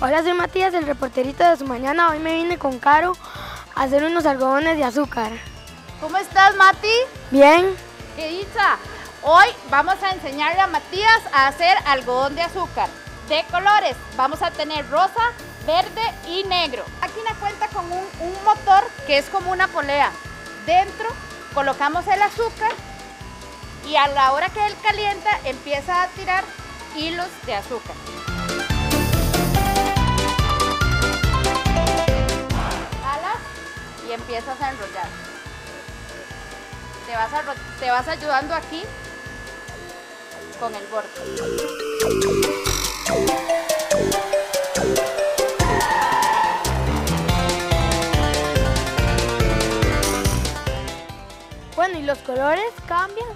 Hola, soy Matías, el reporterito de su mañana. Hoy me vine con Caro a hacer unos algodones de azúcar. ¿Cómo estás, Mati? Bien. ¿Qué dicha? Hoy vamos a enseñarle a Matías a hacer algodón de azúcar de colores. Vamos a tener rosa, verde y negro. Aquí la cuenta con un, un motor que es como una polea. Dentro colocamos el azúcar y a la hora que él calienta empieza a tirar hilos de azúcar. Empiezas a enrollar. Te vas, te vas ayudando aquí con el borde. Bueno, ¿y los colores cambian?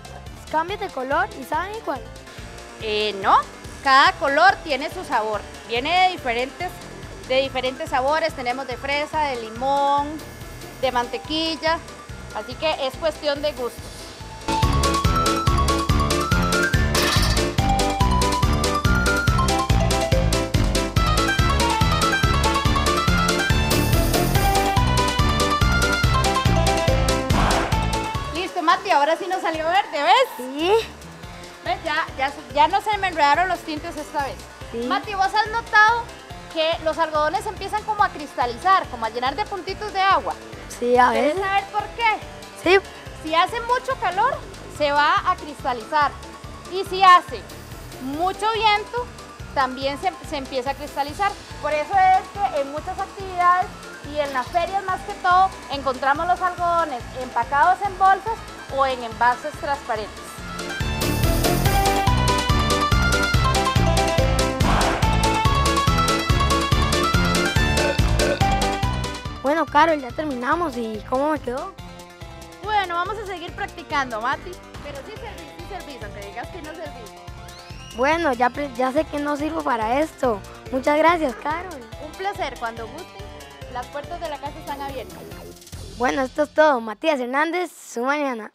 ¿Cambian de color y saben igual? Eh, no, cada color tiene su sabor. Viene de diferentes, de diferentes sabores. Tenemos de fresa, de limón, de mantequilla, así que es cuestión de gusto. Listo, Mati, ahora sí nos salió verde, ¿ves? Sí. ¿Ves? Ya, ya, ya no se me enredaron los tintes esta vez. Sí. Mati, ¿vos has notado que los algodones empiezan como a cristalizar, como a llenar de puntitos de agua? Sí, a ¿Quieres ver. saber por qué? Sí. Si hace mucho calor, se va a cristalizar. Y si hace mucho viento, también se, se, empieza a cristalizar. Por eso es que en muchas actividades y en las ferias más que todo, encontramos los algodones empacados en bolsas o en envases transparentes. Carol, ya terminamos. ¿Y cómo me quedó? Bueno, vamos a seguir practicando, Mati. Pero sí servís, sí servís, aunque digas que no servís. Bueno, ya, ya sé que no sirvo para esto. Muchas gracias, Carol. Un placer, cuando gusten, las puertas de la casa están abiertas. Bueno, esto es todo. Matías Hernández, su mañana.